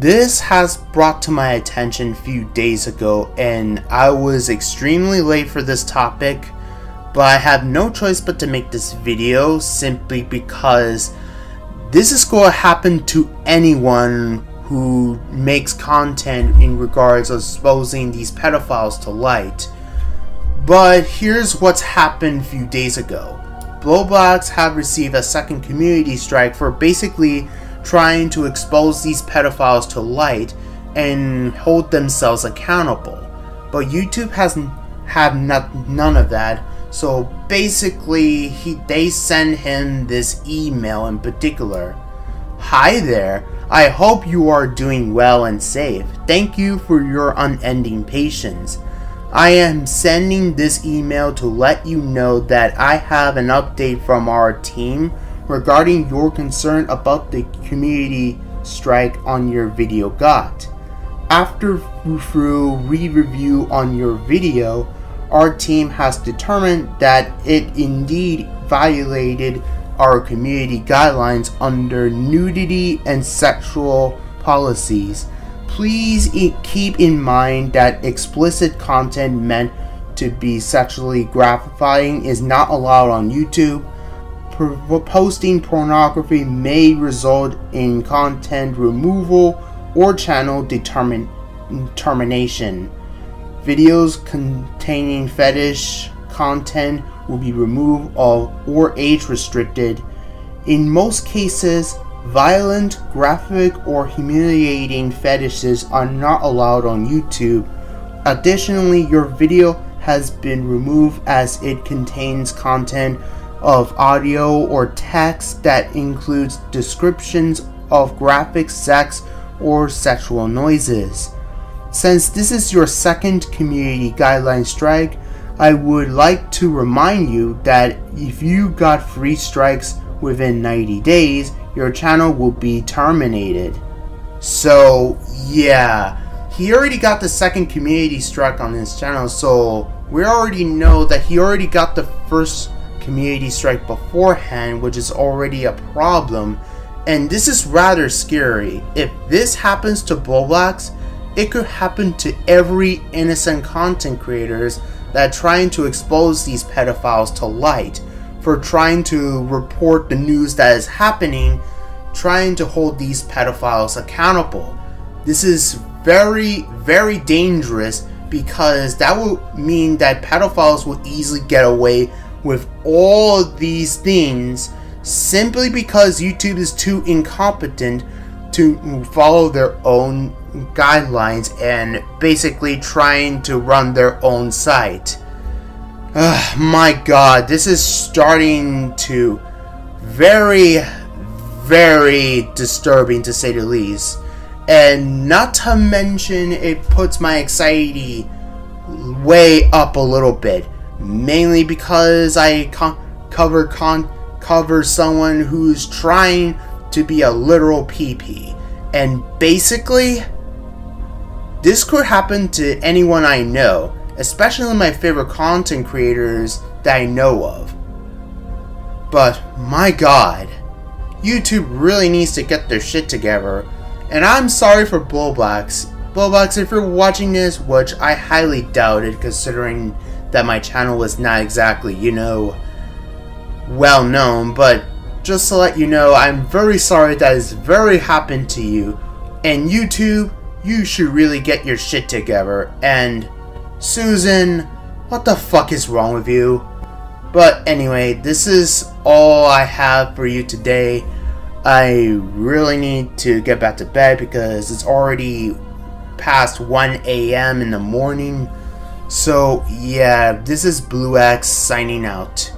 This has brought to my attention a few days ago, and I was extremely late for this topic, but I have no choice but to make this video simply because this is going to happen to anyone who makes content in regards of exposing these pedophiles to light. But here's what's happened a few days ago. Bowblax have received a second community strike for basically trying to expose these pedophiles to light and hold themselves accountable. But YouTube hasn't had not, none of that. So basically, he they send him this email in particular. Hi there. I hope you are doing well and safe. Thank you for your unending patience. I am sending this email to let you know that I have an update from our team regarding your concern about the community strike on your video got. After through re-review on your video, our team has determined that it indeed violated our community guidelines under nudity and sexual policies please keep in mind that explicit content meant to be sexually gratifying is not allowed on YouTube. Posting pornography may result in content removal or channel determin termination. Videos containing fetish content will be removed or age restricted. In most cases, Violent, graphic, or humiliating fetishes are not allowed on YouTube. Additionally, your video has been removed as it contains content of audio or text that includes descriptions of graphic sex or sexual noises. Since this is your second community guideline strike, I would like to remind you that if you got three strikes within 90 days, your channel will be terminated. So, yeah. He already got the second community strike on his channel, so we already know that he already got the first community strike beforehand, which is already a problem. And this is rather scary. If this happens to Bowblax, it could happen to every innocent content creators that are trying to expose these pedophiles to light for trying to report the news that is happening, trying to hold these pedophiles accountable. This is very, very dangerous because that will mean that pedophiles will easily get away with all these things simply because YouTube is too incompetent to follow their own guidelines and basically trying to run their own site. Uh, my god, this is starting to very, very disturbing to say the least. And not to mention, it puts my anxiety way up a little bit. Mainly because I con cover con cover someone who's trying to be a literal PP. And basically, this could happen to anyone I know especially my favorite content creators that I know of. But my god, YouTube really needs to get their shit together. And I'm sorry for Bowblax. Bowblax, if you're watching this, which I highly doubted considering that my channel was not exactly, you know, well known, but just to let you know, I'm very sorry that has very happened to you. And YouTube, you should really get your shit together and Susan, what the fuck is wrong with you? But anyway, this is all I have for you today. I really need to get back to bed because it's already past 1 a.m. in the morning. So yeah, this is Blue X signing out.